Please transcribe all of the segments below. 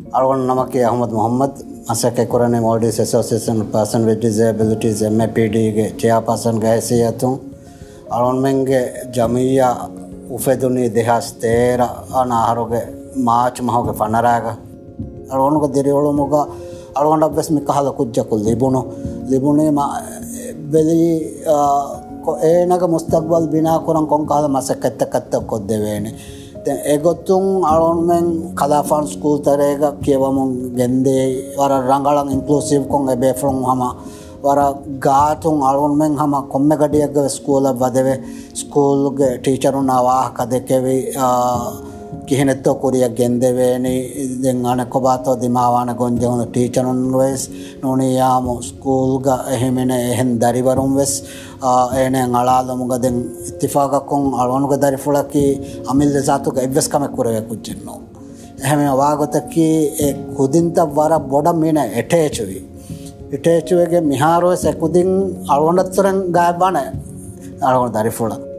අරගොන් නමක අහමද මොහම්මද. අසක කරන මෝඩි සෙසෝසේෂන් පර්සන් විඩිසේබිලිටීස් MPDගේ චයාපසන් ගැසියතුන් අරොන්මෙන්ගේ ජමීය උපෙදුනී දෙහස් තේර අනාහරුගේ මාච් මහෝගේ පනරාග. අරෝනුක දිරිවලුමුග අරෝන්ඩ බෙස්මි කහල කුද්ජකුල් ලිබුණු. ලිබුණේම බෙලී ඒනක මුස්තක්බල් බිනා කරන් කොන් කාල මසකත්තකත්තක් කොද්දවේනේ කොද්දවේනේ ඒගොත්තුන් අලොන්මෙන් කලාෆාන් ස්කූල් තරේක කියවමුන් ගෙන්දේ වර රංගලන් ඉන්කලසිව් කොන් එබේෆලොන් හම වර ගාතුන් අලුන්මෙන් හම කොම්ම ගඩියක්ග ස්කූල බදවේ ස්කූල්ගේ ටීචරුන් අවාහක දෙකෙවී කිහෙනෙත්තෝ කුරිය ගෙන්දවේනි. දෙන් අන කොබාතෝ දිමාවාන ගොන්ජවන ටීචරුන් වෙස්. නොනයාම ස්කූල්ග එහෙමෙන එහෙන් දරිවරුම් වෙස්. ඒන අලාලමුගදෙන් ඉතිෆාගක්කොන් අලුවනුග දරිෆුලකි අමිල්ද සාතුක එබ්වෙස්කම කුරව කුච්චෙන්නවා එහෙම වාගොතකි කුදින්ත වර බොඩ මින එටේචුවී. ඉටේචුවගේ මිහාරුව සැකුදින් අලුවනත්තුරෙන් ගාබන අලුවන දරිෆුලා එකුදින්ගේ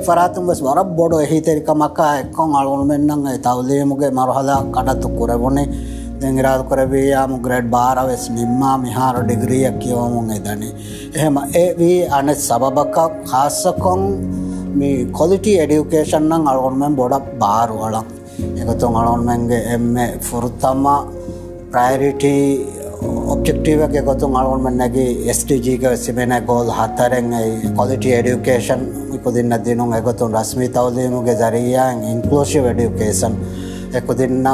ෆරාතුම් වෙස් වර බොඩ එහිතෙරිකමක් එක්කොන් අලුන්මෙන්න්නන් තවලේමුගේ මරහලා කඩත්තු කුරබුණේ දෙංගරාද කරවයාම ග්‍රඩ් බාරවෙස් නිම්මා මිහාර ඩිග්‍රියක් කියවමුන් එදනේ එහෙම ඒවී අනෙ සබබක්ක කාස්සකොන් මේ කොලිටි එඩියුකේෂන්නන් අලුන්මෙන් බොඩක් බාරුවලක්. එකතුන් අලුන්මෙන්ගේ එම ෆුරුත්තම්මා ප්‍රයිරිටී ඔබ්ෙක්ටීවක ගොතු අලුන්මන්නගේ ස්ටජීක සිබෙන ගෝල් හත්තරෙන් කොලිටි එඩියුකේෂන් ඉපදින්න දිනුම් එගොතුන් රස්මී තවදීමුගේ දරයාන් ඉන්කලෝෂි වැඩියුකේෂන් එකුදින්න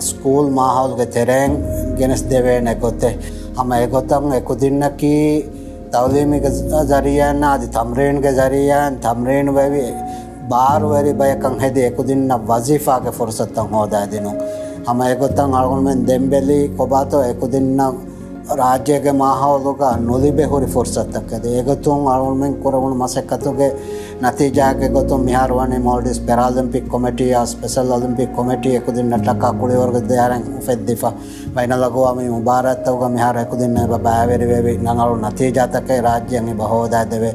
ස්කූල් මාහවල්ගේ තෙරෙන් ගෙනස් දෙවේ නැකොත්තේ හම එගොතන් එකුදින්නකි තවලීමික ජරියන්න අධි තම්රේන්ගේ ජරියන් තම්රේණු වැවි බාරුවැරි බයකං හෙද එකුදින්න වසිීෆාගේ ෆොරසත්තන් හෝදා දිනුම් ಹಮ ಎಗೊತ್ತಂಗ್ ಅಳ್ಗೊಂಡ್ಮೇಲೆ ದೆಂಬೆಲಿ ಕೊಬಾತೋ ಎಕುದಿನ್ನ ರಾಜ್ಯಗೆ ಮಾಹವಲುಗ ನುಲಿಬೆ ಹುರಿ ಫುರ್ಸತ್ತಕ್ಕದೆ ಎಗೊತ್ತುಂಗ್ ಅಳ್ಗೊಂಡ್ಮೇಲೆ ಕುರಗುಣ ಮಸೆಕ್ಕತ್ತುಗೆ ನತೀಜಾಗೆ ಗೊತ್ತು ಮಿಹಾರ್ವಾಣಿ ಮಾಲ್ಡೀಸ್ ಪೆರಾಲಿಂಪಿಕ್ ಕಮಿಟಿ ಆ ಸ್ಪೆಷಲ್ ಒಲಿಂಪಿಕ್ ಕಮಿಟಿ ಎಕುದಿನ್ ನಟ್ಲಕ್ಕ ಕುಳಿವರ್ಗ ದ್ಯಾರಂಗ್ ಫೆದ್ದಿಫ ಬೈನಲಗು ಅಮಿ ಮುಬಾರತ್ತವುಗ ಮಿಹಾರ ಎಕುದಿನ್ನ ಬಾವೆರಿ ವೇವಿ ನಂಗಳು ನತೀಜಾತಕ್ಕೆ ರಾಜ್ಯಂಗಿ ಬಹೋದಾದೆವೆ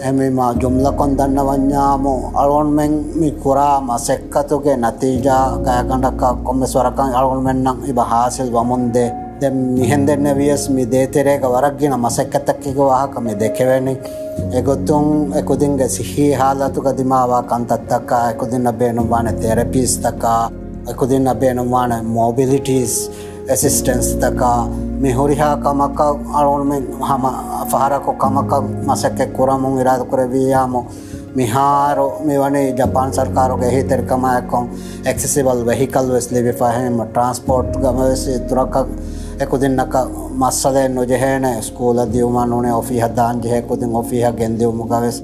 එමම ජුම්ලකොන් දන්න වඥාමෝ අලුවන්මෙන් මි කුරා මසෙක්කතුගේ නතිීජා කෑකඩක් කොම්ම ස්වරකන් අලුවන්මෙන්නම් ඉබ හාසිල් වමුන්දේ දැ මිහෙන්දෙන්න වියස් මි දේතරේක වරක්ගෙන මසෙක්කතක්කික වාහක මේ දෙකවැනි එගොත්තුන් එකුදින්ගේ සිහි හාලතුක දිමාවා කන්තත්තක්කා එකුදින්න බේනුම්වාන තෙරපිස්තකා එකුදින්න බේනුම්වාන මෝබිලිටස් ඇසිස්ටන්ස් දකා මේ හොරිහා කමක්ක අලුන්ම හම පහරකු කමක්ක මසක්කෙ කුරමුන් ඉරාධ කරවීයාමෝ මිහාරු මෙවනේ ජපාන් සර්කාරක හිතරකමයකොම් එක්සිසිබල් වෙහිකල්වෙස් ලිවිපහම ට්‍රන්ස්පෝට් ගමවෙස තුරක්ක එකුදින්නක මස්සදය නොජහන ස්කූල දියවමන් වනේ ඔෆිහ දාන් ජෙහෙකුදින් ඔෆිහ ගෙන්දියවමුගවෙස්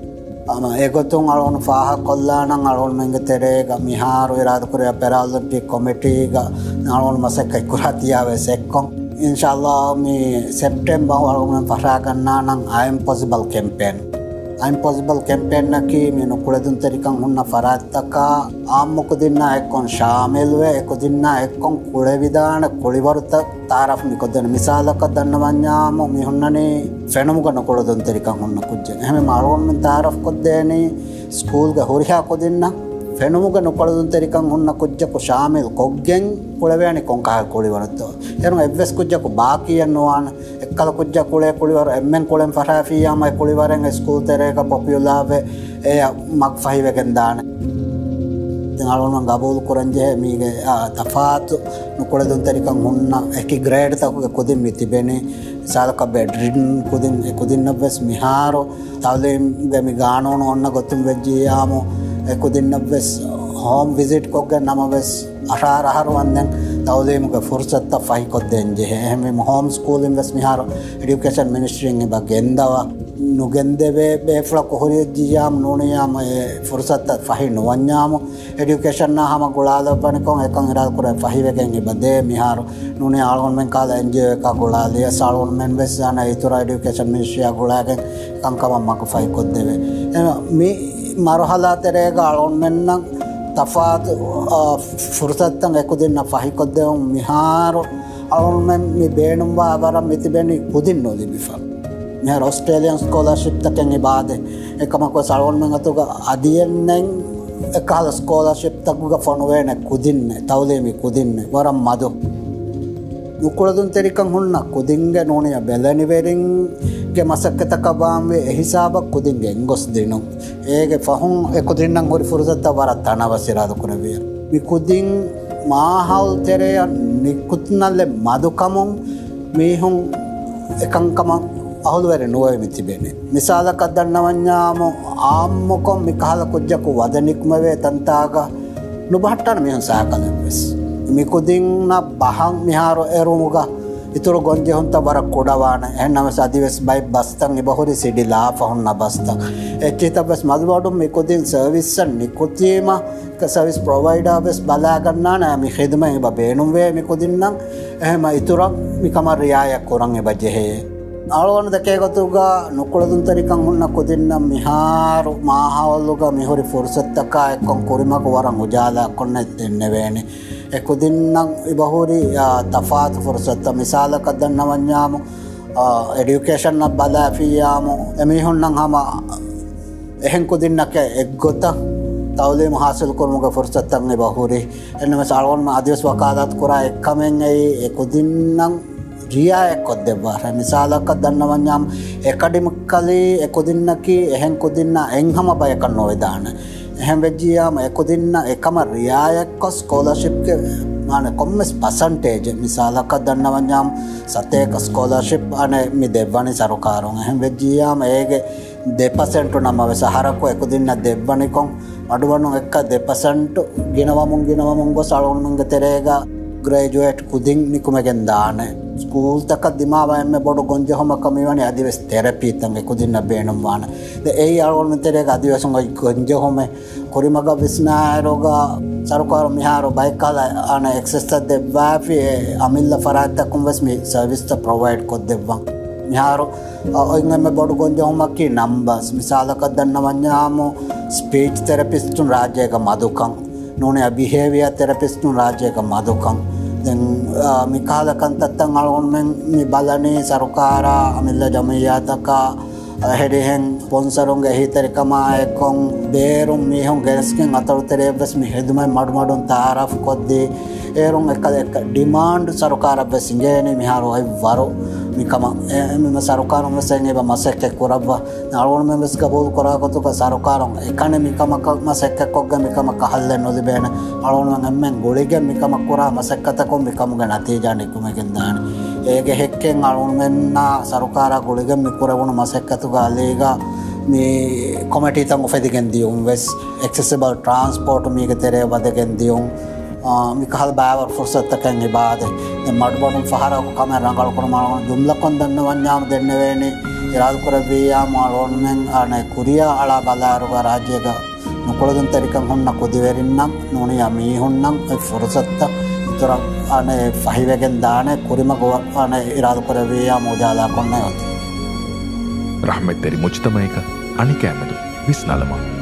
ම ඒගොතුන් අලුන් පාහ කොල්ලානං අලුන්මග තෙරේග මිහාරු ඉරාධකරය පෙරාල්ලටි කොමිටීග නලුන් මසෙක්ක කුරාතියාව සෙක්කොන්. ඉන්ශල්له මේ සෙප්ටෙම් බවරුම පහරාගන්නානං I'm possible campaign I'm possible කෙම්පෙන්නකි මේ නොකුළදුන් තෙරිකං හුන්න ෆරාත්තක ආම්මොක දෙන්න එක්කොන් ශාමෙල්ුව එකු දෙන්න එක්කොන් කුළවිධාන කොළිවරුත තාරෆ් මිකොදන මිසාලක දන්න වඥාම මිහුන්නනේ ෆැනමුග නොකොළදුන් තෙරිකං හුන්න කුද්ජ හැම මරුවන්ම තාරෆ් කොද්දේනේ ස්කූල්ග හොරිහා කොදන්න ಫೆಣುಮುಗ ನುಕೊಳದುನ್ ತೆರಿಕಂಗ್ ಹುನ್ನ ಕುಜ್ಜಕು ಶಾಮಿಗು ಕೊಗ್ಗೆಂಗ್ ಕುಳವೇಣಿ ಕೊಂಕಾಯ ಕುಳಿವನತ್ತು ಏನು ಎವ್ವೆಸ್ ಕುಜ್ಜಕು ಬಾಕಿಯನ್ನು ಆನ್ ಎಕ್ಕಲ ಕುಜ್ಜ ಕುಳೆ ಕುಳಿವರು ಎಮ್ಮೆನ್ ಕುಳೆಂ ಫಟಾಫಿಯಾಮ ಕುಳಿವರೆಂಗ ಸ್ಕೂಲ್ ತೆರೇಗ ಪೊಪ್ಯುಲಾವೆ ಏ ಮಗ್ ಫಹಿವೆಗೆಂದಾನೆ ತಿಂಗಳೊಂದು ಗಬೂದು ಕುರಂಜೆ ಮೀಗೆ ತಫಾತು ನುಕೊಳದುನ್ ತೆರಿಕಂಗ್ ಹುನ್ನ ಎಕ್ಕಿ ಗ್ರೇಡ್ ತಗುಗೆ ಕುದಿಂ ಮಿತಿಬೇನಿ ಸಾಲಕ ಬೆಡ್ರಿನ್ ಕುದಿನ್ ಕುದಿನ್ನವೆಸ್ ಮಿಹಾರು ತಾವಲೇ ಮಿಗಾಣೋನು ಅನ್ನ ಗೊತ್ತುಂ ವೆಜ್ಜಿಯಾಮು එකුදින්නවෙස් හෝම් විසිට් කොග්ග නමවෙස් අශාරහරුවන්දැන් තවදේමක ෆුර්සත්ත ෆහිකොද්දෙන් ජෙහ එහෙම හෝම් ස්කූලින් වෙස් මිහාර එඩියුකේෂන් මිනිස්ට්‍රියෙන් බ ගෙන්දවා ನುಗೆಂದೆವೆ ಬೇಫ್ಲ ಕೊಹರಿ ಜಿಯಾಮ್ ನೋಣಿಯಾಮ ಫುರ್ಸತ್ತ ಫಹಿ ನುವನ್ಯಾಮ ಎಡ್ಯುಕೇಷನ್ನ ಹಮ ಗುಳಾದ ಪಣಿಕೊಂ ಎಕಂ ಇರಾದ ಕುರೆ ಫಹಿವೆಗೆಂ ಇಬದೆ ಮಿಹಾರು ನುನೆ ಆಳ್ಗೊಂಡ್ ಮೆನ್ ಕಾಲ ಎನ್ ಜಿ ಒ ಕಾ ಗುಳಾಲಿ ಎಸ್ ಆಳ್ಗೊಂಡ್ ಮೆನ್ ಬೆಸ್ ಜಾನ ಇತುರ ಎಡ್ಯುಕೇಷನ್ ಮಿನಿಸ್ಟ್ರಿಯ ಗುಳಾಗೆ ಕಂಕಮ ಮಕ ಫಹಿ ಕೊದ್ದೆವೆ ಮಿ ಮರುಹಲಾತೆರೇಗ ಆಳ್ಗೊಂಡ್ ಮೆನ್ನ ತಫಾತ್ ಫುರ್ಸತ್ತಂ ಎಕುದಿನ್ನ ಫಹಿ ಕೊದ್ದೆವು ಮಿಹಾರು ಆಳ್ಗೊಂಡ್ ಮೆನ್ ಮಿ ಬೇಣುಂಬ ಅವರ ಮಿತಿಬೆನಿ ಕುದಿನ್ ನೋದಿ ಬಿಫಲ್ මෙ ඔස්ට්‍රේලියන් ස්කෝලර්ශිප් තකෙන් බාද එකමක සල්වන්ම තුක අදියෙන්නෙන් එකාල ස්කෝලශිප්තකුග ෆොනුවේන ಕುದಿನ್ನೆ ತೌಲೇಮಿ ಕುದಿನ್ನೆ ವರಂ ಮದು ನುಕುಳದುನ್ ತೆರಿಕಂ ಹುಣ್ಣ ಕುದಿಂಗೆ ನೋಣಿಯ ಬೆಲನಿವೆರಿಂಗೆ ಮಸಕ್ಕತಕ ಬಾಂವೆ ಹಿಸಾಬ ಕುದಿಂಗೆ ಎಂಗೊಸ್ ದಿನು ಏಗೆ ಫಹುಂ ಎ ಕುದಿನ್ನಂ ಹುರಿ ಫುರುಸತ್ತ ವರ ತಣವಸಿರಾದ ಕುನವಿಯ ಮಿ ಕುದಿಂ ಮಾಹೌಲ್ ತೆರೆಯ ನಿಕ್ಕುತ್ನಲ್ಲೆ ಮದುಕಮುಂ ಮೀಹುಂ එකංකමක් අහුළුවැර නුවයමි තිබෙන්නේ. මිසාලකත් දන්නවඥාම ආම්මොකොම් මිකහල කුද්ජකු වදනික්මවේ තන්තාග නුබහට්ටන මිහන් සහ කලවෙස්. මිකුදින්න බහන් මිහාරු එරුමුග ඉතුරු ගොන්ජ හොන්ත බර කොඩවාන එන්නම සදිවෙස් බයි බස්තන් ඉබහොරි සිඩිලා පහුන්න බස්තන් එච්චිත බස් මදුවටුම් එකකුතින් සර්විස්ස නිකුතිීම සවිස් ප්‍රොවයිඩා වෙස් බලාගන්නා නෑ. මිහෙදම එබ බේනුම්වේ මිකුදින්නම් එහෙම ඉතුරක් මිකමරයායක් කොරන් එබ ජෙහේ. අලුවන දකේගතුග නොකුළදුන්තරිකං හුන්න කොදින්නම් මිහාරු මාහවල්ලුග මිහොරි ෆුර්සත්තකා එක්කොන් කුරිමක වරං උජාලා කොන්න දෙන්නවේනේ එකුදින්නම් ඉබහුරි තෆාත් ෆුරසත්ත මිසාලකදන්න වඥාමු එඩියුකේෂන්න බලාඇෆියයාමු එමිහුන්නන් හම එහෙකුදින්නක එක්ගොත තවලේ මහසල් කොරමුග ෆුරසත්තන්නේ බහුරි. එන්නම සල්වන්ම අධ්‍යස් වකාදත් කරා එක්කමෙන්යි එකුදින්නම් රියයක් කොත් දෙබාර නිසාලක්ක දන්නවඥාම් එකඩිමක් කලේ එකොදින්නකි එහෙන් කොදින්න එංහම බයකන්න නොවදාන. එහෙම වෙජ්ජියාම එකුදින්න එකම රියායක්කො ස්කෝලශිප්ක මාන කොම්මස් පසන්ටේජ මිසාලක දන්නවඥාම් සතයක ස්කෝලශිප් අන මි දෙව්වනි සරුකාරුන් එහෙම වෙජ්ජියාම ඒගේ දෙපසෙන්ටු නම සහරක්කො එකුදින්න දෙව්වනිකොන් අඩුවනු එක්ක දෙපසන්ටු ගෙනවමුන් ගෙනවමුන් ගොස් අලුන්මංග තෙරේග. ಗ್ರಾಜುಯೇಟ್ ಕುದಿಂಗ್ ನಿಕುಮೆಗೆನ್ ದಾನೆ ಸ್ಕೂಲ್ ತಕ್ಕ ದಿಮಾವ ಎಮ್ಮೆ ಬೊಡು ಗೊಂಜೆ ಹೊಮಕ ಮಿವನಿ ಅದಿವೆಸ್ ಥೆರಪಿ ತಂಗೆ ಕುದಿನ್ನ ಬೇಣಂ ವಾನ ದೆ ಏಯ್ ಅಳವನ್ ತೆರೆಗ ಅದಿವೆಸ್ ಗೊಂಜೆ ಹೊಮೆ ಕುರಿಮಗ ವಿಸ್ನಾಯರೋಗ ಸರ್ಕಾರ ಮಿಹಾರು ಬೈಕಾಲ ಆನ ಎಕ್ಸೆಸ್ ದೆವ್ವಾಫಿ ಅಮಿಲ್ಲ ಫರಾತ್ ತಕ್ಕುಂವೆಸ್ ಮಿ ಸರ್ವಿಸ್ ತ ಪ್ರೊವೈಡ್ ಕೊದ್ದೆವ್ವ මිහාරු ඔයිගම බොඩු ගොන්ජ හොමක්කි නම්බස් මිසාලක දන්න වඥාමු ස්පීච් තෙරපිස්තුන් රාජයක මදුකං නොනේ බිහේවිය තෙරපිස්තුන් රාජයක මදුකං මිකාලකන්තත්තන් අලුන්මෙන් බලනේ සරුකාරා අමිල්ල ජමයාතක හෙඩිහෙන් පොන්සරුන්ගේ හිතරිකමායකොන් බේරුම් මිහුන් ගෙරස්කෙන් අතරුතරේබස් මිහෙදුමයි මඩුමඩුන් තාරෆ් කොද්දී. ඒරුන් එක ඩිමාන්ඩ් සරුකාරබ සිංගේන මිහාරු අයි වරු. ni kama এমএমএ সারকার আমরা সেন এবা মাসে কে কোরাবা আলওয়ান মেমস কবুল করা কত কা সারকার এখানে মি কামা কা মাসে কে কগা মি কামা কাহল নদি বেন আলওয়ান এমএন গোলিগে মি কামা কোরা মাসে কত কম মি কামা গনাতে জানি কুমে গেন্দান ඒගේ හෙක්කෙන් අරුන්වෙන්න සරුකාර ගොලිග මිකුරවුණු මසැක්කතු ගාලේග මේ කොමටිතන් උපැදිගෙන්දියුම් වෙස් එක්සෙබල් ට්‍රන්ස්පෝර්ට් මීක තෙරේ වදගෙන්දියුම් මිකහල් බෑවර් ෆුර්සත්තකැන් නිබාදේ මට බොටුම් සහරක් කම රඟල් කරමාලන ජුම්ලකොන් දන්න වඥාම දෙන්නවේනි ඉරාදුකරවීයා මාලෝන්මෙන් අනේ කුරියා අලා බලාරුග රාජ්‍යක නොකොළදුන් තරිකම් හොන්න කොදිවැරින්නම් නොනය මීහුන්නම් ෆුරසත්ත ඉතුරක් අනේ පහිවගෙන් දාන කුරිම ගොවක් අන ඉරාදුකරවීයා මෝජාලා කොන්න යොත් රහමෙත්තෙරි මුචිතමයක අනිකෑමතු විස්නලමා